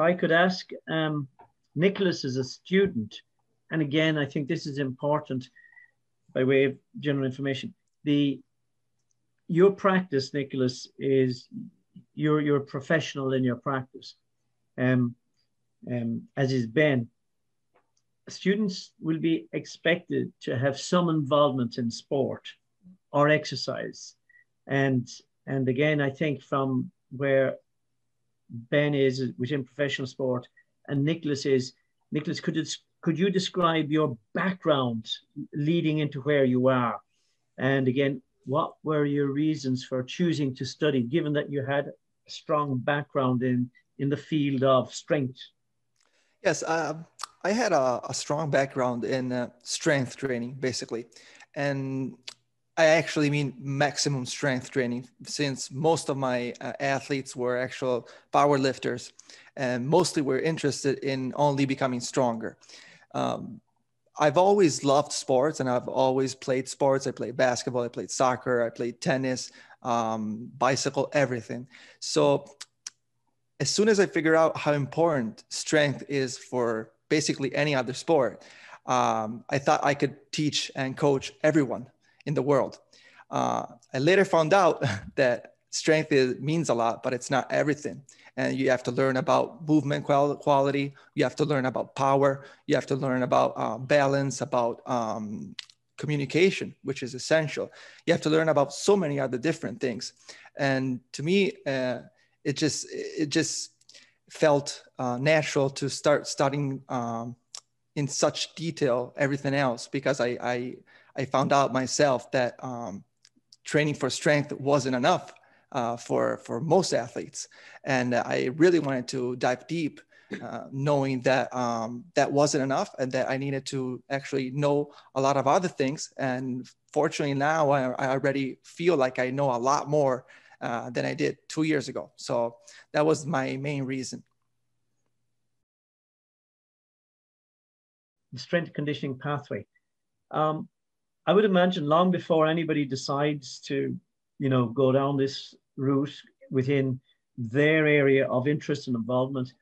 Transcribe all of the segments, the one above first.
I could ask um, Nicholas as a student, and again, I think this is important by way of general information. The your practice, Nicholas, is you're you're professional in your practice, um, um, as is Ben. Students will be expected to have some involvement in sport or exercise, and and again, I think from where Ben is within professional sport, and Nicholas is Nicholas. Could it, could you describe your background leading into where you are, and again, what were your reasons for choosing to study, given that you had a strong background in, in the field of strength? Yes, uh, I had a, a, strong background in uh, strength training, basically. And I actually mean maximum strength training, since most of my uh, athletes were actual power lifters and mostly were interested in only becoming stronger. Um, I've always loved sports and I've always played sports. I played basketball, I played soccer, I played tennis, um, bicycle, everything. So as soon as I figure out how important strength is for basically any other sport, um, I thought I could teach and coach everyone in the world. Uh, I later found out that strength is, means a lot, but it's not everything. And you have to learn about movement quality. You have to learn about power. You have to learn about uh, balance about um, communication which is essential. You have to learn about so many other different things. And to me uh, it just it just felt uh, natural to start studying um, in such detail everything else because I, I, I found out myself that um, training for strength wasn't enough uh, for for most athletes, and I really wanted to dive deep, uh, knowing that um, that wasn't enough, and that I needed to actually know a lot of other things. And fortunately, now I, I already feel like I know a lot more uh, than I did two years ago. So that was my main reason. The strength conditioning pathway. Um, I would imagine long before anybody decides to you know, go down this route within their area of interest and involvement.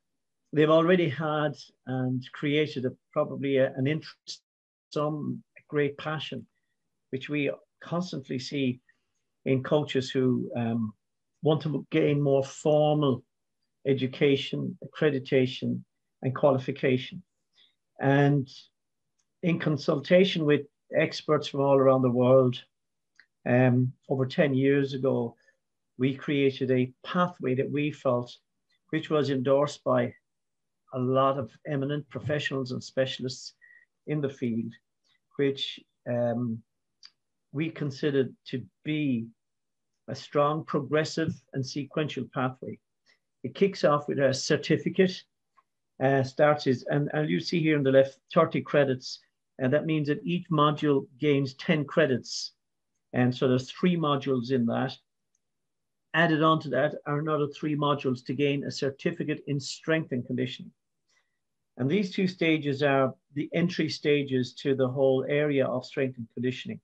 They've already had and created a, probably a, an interest, some great passion, which we constantly see in coaches who um, want to gain more formal education, accreditation, and qualification. And in consultation with experts from all around the world, um, over 10 years ago, we created a pathway that we felt, which was endorsed by a lot of eminent professionals and specialists in the field, which um, we considered to be a strong, progressive, and sequential pathway. It kicks off with a certificate, uh, starts is, and, and you see here on the left, 30 credits, and that means that each module gains 10 credits and so there's three modules in that. Added on to that are another three modules to gain a certificate in strength and conditioning. And these two stages are the entry stages to the whole area of strength and conditioning.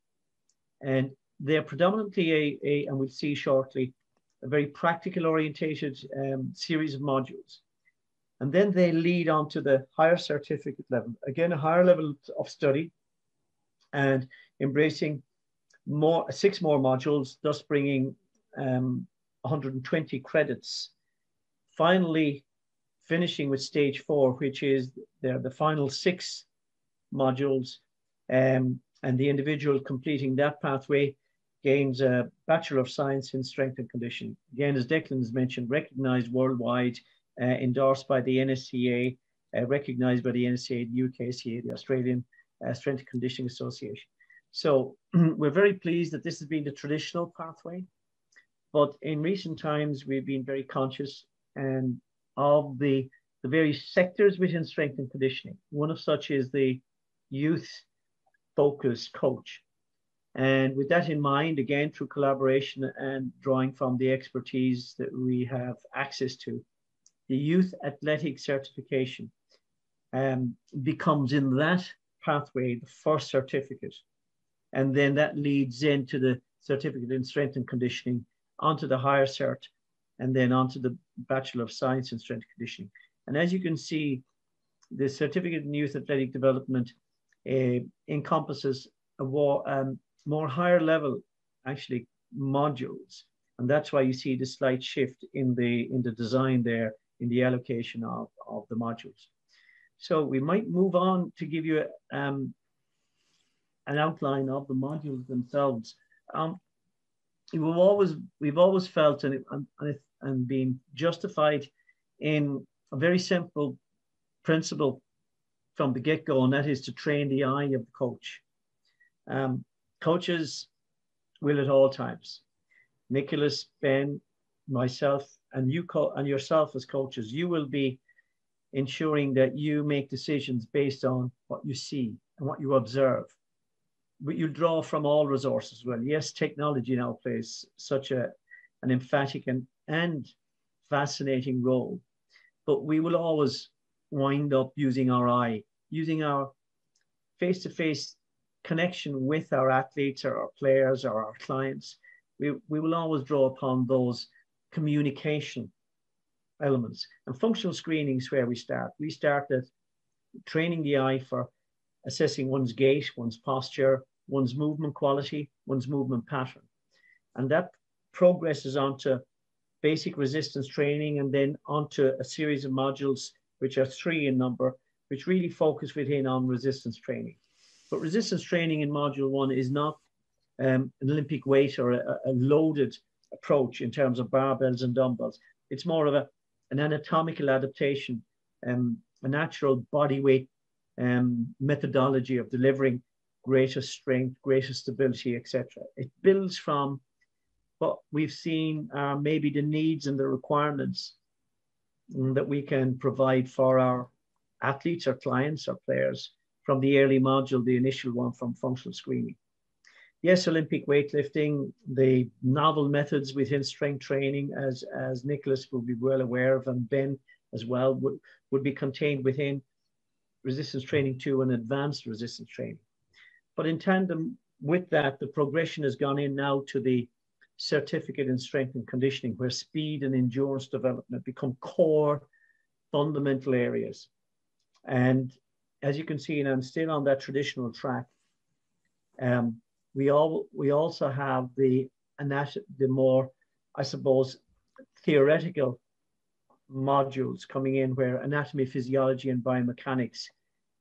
And they're predominantly a, a and we'll see shortly, a very practical orientated um, series of modules. And then they lead on to the higher certificate level. Again, a higher level of study and embracing more six more modules, thus bringing um, 120 credits. Finally, finishing with stage four, which is the, the final six modules, um, and the individual completing that pathway gains a Bachelor of Science in Strength and Conditioning. Again, as Declan has mentioned, recognized worldwide, endorsed by the NSCA, uh, recognized by the NSCA, the UKCA, the Australian uh, Strength and Conditioning Association. So we're very pleased that this has been the traditional pathway, but in recent times, we've been very conscious and of the, the various sectors within strength and conditioning. One of such is the youth focused coach. And with that in mind, again, through collaboration and drawing from the expertise that we have access to, the youth athletic certification um, becomes in that pathway the first certificate and then that leads into the certificate in strength and conditioning, onto the higher cert, and then onto the Bachelor of Science in Strength and Conditioning. And as you can see, the Certificate in Youth Athletic Development uh, encompasses a um, more higher level, actually, modules. And that's why you see the slight shift in the, in the design there, in the allocation of, of the modules. So we might move on to give you um, an outline of the modules themselves. Um, we've always we've always felt and and, and been justified in a very simple principle from the get go, and that is to train the eye of the coach. Um, coaches will at all times. Nicholas, Ben, myself, and you and yourself as coaches, you will be ensuring that you make decisions based on what you see and what you observe. But you draw from all resources. Well, yes, technology now plays such a an emphatic and, and fascinating role, but we will always wind up using our eye, using our face-to-face connection with our athletes or our players or our clients. We, we will always draw upon those communication elements. And functional screening is where we start. We start at training the eye for assessing one's gait, one's posture, one's movement quality, one's movement pattern. And that progresses onto basic resistance training and then onto a series of modules, which are three in number, which really focus within on resistance training. But resistance training in module one is not um, an Olympic weight or a, a loaded approach in terms of barbells and dumbbells. It's more of a an anatomical adaptation, um, a natural body weight um, methodology of delivering greater strength, greater stability, etc. It builds from what we've seen are maybe the needs and the requirements that we can provide for our athletes, our clients, our players from the early module, the initial one from functional screening yes, Olympic weightlifting, the novel methods within strength training, as, as Nicholas will be well aware of, and Ben as well, would, would be contained within resistance training two and advanced resistance training. But in tandem with that, the progression has gone in now to the certificate in strength and conditioning, where speed and endurance development become core fundamental areas. And as you can see, and I'm still on that traditional track, um, we all we also have the the more, I suppose, theoretical modules coming in where anatomy, physiology, and biomechanics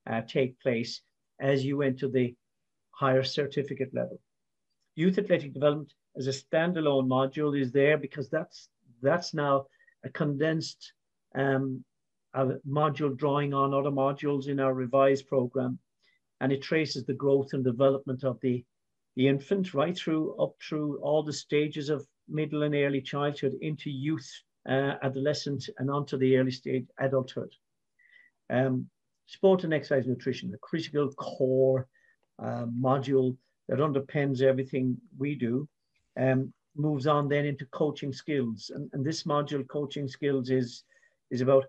uh, take place as you enter the higher certificate level. Youth athletic development as a standalone module is there because that's that's now a condensed um, a module drawing on other modules in our revised program, and it traces the growth and development of the the infant right through up through all the stages of middle and early childhood into youth, uh, adolescent, and onto the early stage adulthood. Um, sport and exercise nutrition, the critical core uh, module that underpins everything we do, um, moves on then into coaching skills. And, and this module, coaching skills, is, is about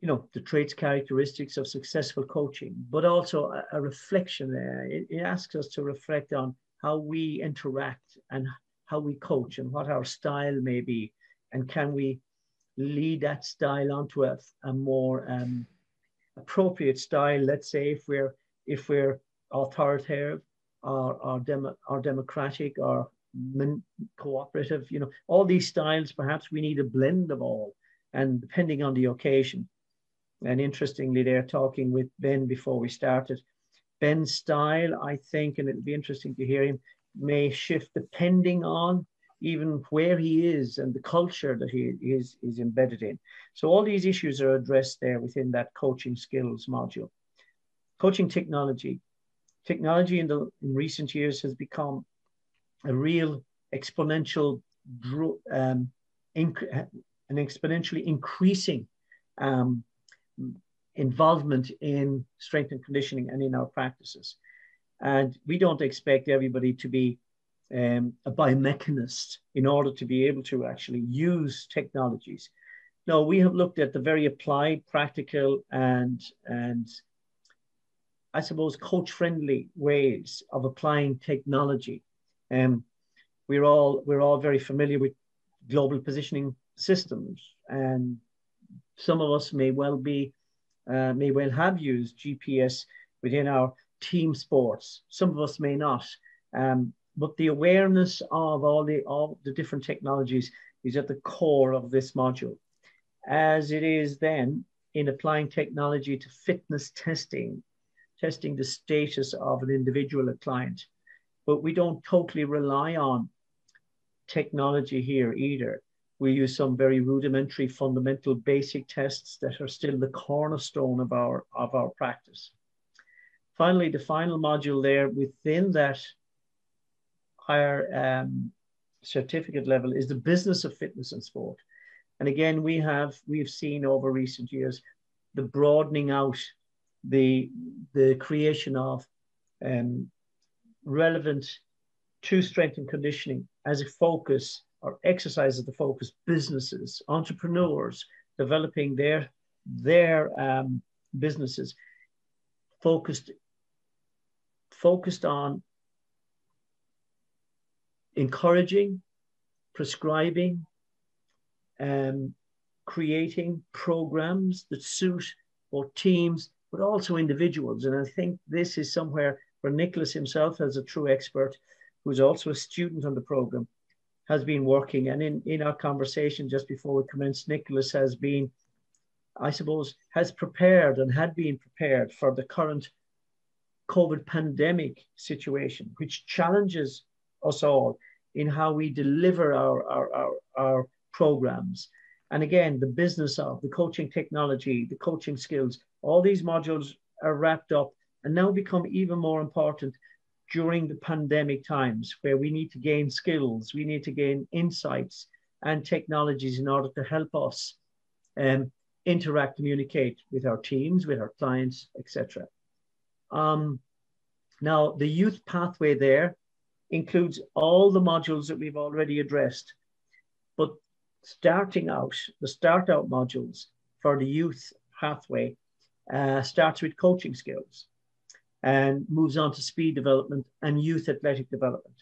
you know the traits characteristics of successful coaching but also a, a reflection there. It, it, asks us to reflect on how we interact and how we coach and what our style may be and can we lead that style onto a, a more um, appropriate style. Let's say if we're if we're authoritative or, or, demo, or democratic or cooperative you know all these styles perhaps we need a blend of all. And depending on the occasion and interestingly, they're talking with Ben before we started. Ben's style, I think, and it'll be interesting to hear him, may shift depending on even where he is and the culture that he is, is embedded in. So all these issues are addressed there within that coaching skills module. Coaching technology. Technology in, the, in recent years has become a real exponential, um, an exponentially increasing um, involvement in strength and conditioning and in our practices. And we don't expect everybody to be um, a biomechanist in order to be able to actually use technologies. No, we have looked at the very applied, practical, and and I suppose coach-friendly ways of applying technology. Um, we're all we're all very familiar with global positioning systems and some of us may well be, uh, may well have used GPS within our team sports. Some of us may not. Um, but the awareness of all the all the different technologies is at the core of this module. As it is then in applying technology to fitness testing, testing the status of an individual, a client. But we don't totally rely on technology here either. We use some very rudimentary, fundamental, basic tests that are still the cornerstone of our, of our practice. Finally, the final module there within that higher um, certificate level is the business of fitness and sport. And again, we have we've seen over recent years the broadening out, the the creation of um, relevant to strength and conditioning as a focus or exercise of the focus businesses, entrepreneurs developing their their um, businesses focused focused on encouraging, prescribing, um, creating programs that suit both teams but also individuals. And I think this is somewhere where Nicholas himself, as a true expert, who's also a student on the program, has been working. And in, in our conversation just before we commenced, Nicholas has been, I suppose, has prepared and had been prepared for the current COVID pandemic situation, which challenges us all in how we deliver our, our, our, our programs. And again, the business of the coaching technology, the coaching skills, all these modules are wrapped up and now become even more important during the pandemic times where we need to gain skills, we need to gain insights and technologies in order to help us um, interact, communicate with our teams, with our clients, etc. Um, now, the youth pathway there includes all the modules that we've already addressed. But starting out, the start out modules for the youth pathway uh, starts with coaching skills and moves on to speed development and youth athletic development.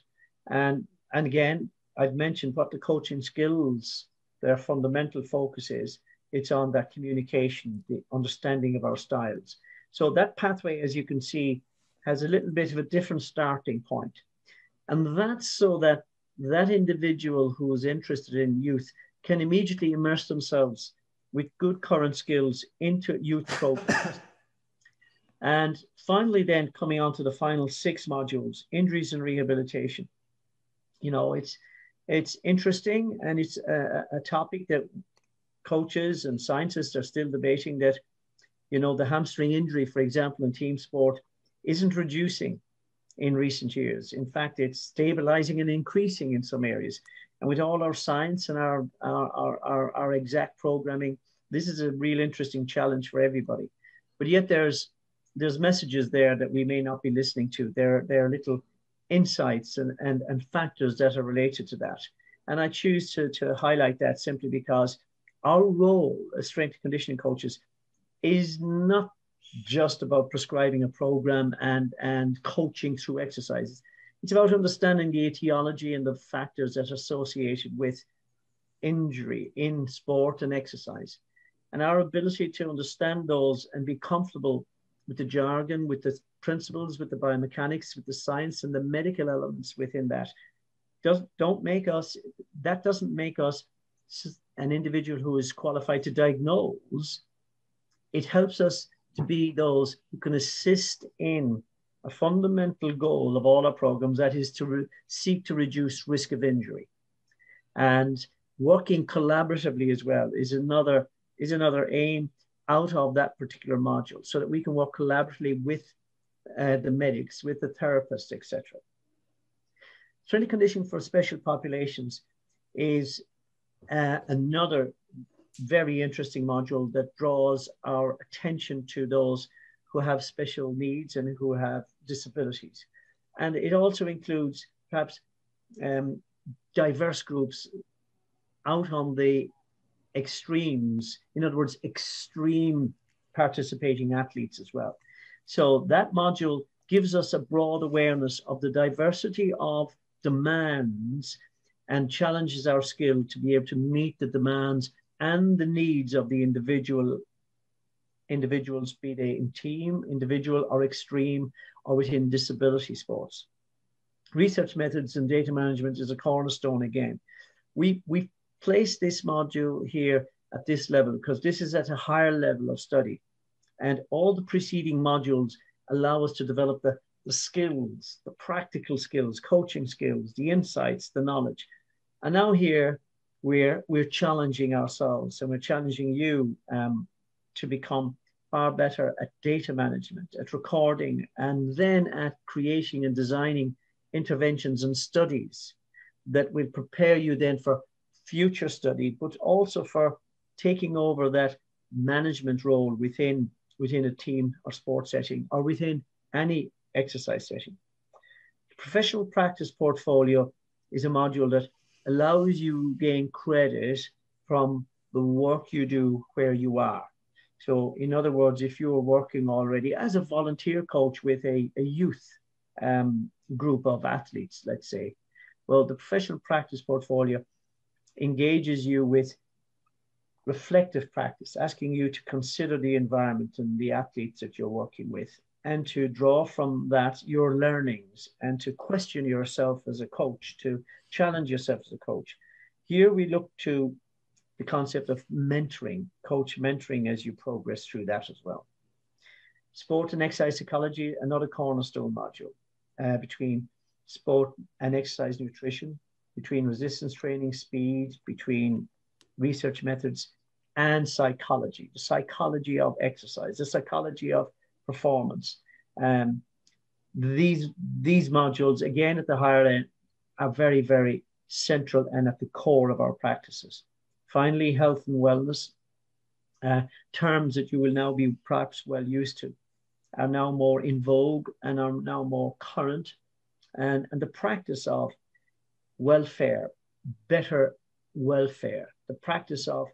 And, and again, I've mentioned what the coaching skills, their fundamental focus is. It's on that communication, the understanding of our styles. So that pathway, as you can see, has a little bit of a different starting point. And that's so that that individual who is interested in youth can immediately immerse themselves with good current skills into youth programs. And finally, then coming on to the final six modules, injuries and rehabilitation. You know, it's it's interesting and it's a, a topic that coaches and scientists are still debating that, you know, the hamstring injury, for example, in team sport isn't reducing in recent years. In fact, it's stabilizing and increasing in some areas. And with all our science and our, our, our, our, exact programming, this is a real interesting challenge for everybody. But yet there's there's messages there that we may not be listening to. There, there are little insights and, and, and factors that are related to that. And I choose to, to highlight that simply because our role as strength and conditioning coaches is not just about prescribing a program and, and coaching through exercises. It's about understanding the etiology and the factors that are associated with injury in sport and exercise. And our ability to understand those and be comfortable with the jargon, with the principles, with the biomechanics, with the science and the medical elements within that does, don't make us, that doesn't make us an individual who is qualified to diagnose. It helps us to be those who can assist in a fundamental goal of all our programs, that is to seek to reduce risk of injury. And working collaboratively as well is another, is another aim out of that particular module so that we can work collaboratively with uh, the medics, with the therapists, etc. Strength conditioning for special populations is uh, another very interesting module that draws our attention to those who have special needs and who have disabilities. And it also includes perhaps um, diverse groups out on the extremes, in other words, extreme participating athletes as well. So that module gives us a broad awareness of the diversity of demands and challenges our skill to be able to meet the demands and the needs of the individual individuals, be they in team, individual, or extreme, or within disability sports. Research methods and data management is a cornerstone again. We, we place this module here at this level because this is at a higher level of study. And all the preceding modules allow us to develop the, the skills, the practical skills, coaching skills, the insights, the knowledge. And now here we're, we're challenging ourselves and we're challenging you um, to become far better at data management, at recording, and then at creating and designing interventions and studies that will prepare you then for future study, but also for taking over that management role within, within a team or sport setting or within any exercise setting. The professional practice portfolio is a module that allows you gain credit from the work you do where you are. So, in other words, if you are working already as a volunteer coach with a, a youth um, group of athletes, let's say, well, the professional practice portfolio engages you with reflective practice, asking you to consider the environment and the athletes that you're working with, and to draw from that your learnings and to question yourself as a coach, to challenge yourself as a coach. Here we look to the concept of mentoring, coach mentoring as you progress through that as well. Sport and exercise psychology, another cornerstone module uh, between sport and exercise nutrition, between resistance training, speed, between research methods and psychology, the psychology of exercise, the psychology of performance. Um, these, these modules, again at the higher end, are very, very central and at the core of our practices. Finally, health and wellness, uh, terms that you will now be perhaps well used to, are now more in vogue and are now more current. And, and the practice of welfare, better welfare, the practice of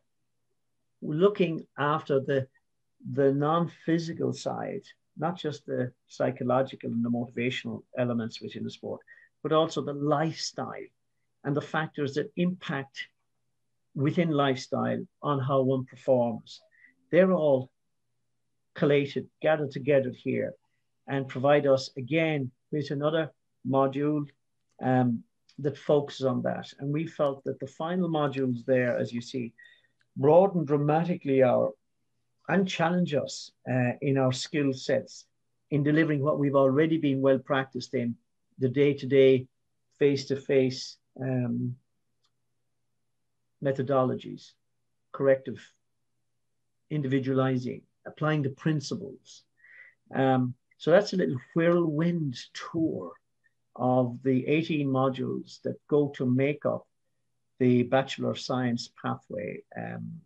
looking after the, the non physical side, not just the psychological and the motivational elements within the sport, but also the lifestyle and the factors that impact within lifestyle on how one performs. They're all collated, gathered together here, and provide us again with another module um, that focuses on that. And we felt that the final modules there, as you see, broaden dramatically our and challenge us uh, in our skill sets in delivering what we've already been well practiced in the day to day, face to face methodologies, corrective, individualizing, applying the principles. Um, so that's a little whirlwind tour of the 18 modules that go to make up the Bachelor of Science pathway, um,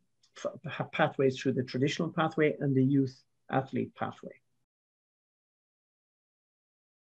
pathways through the traditional pathway and the youth athlete pathway.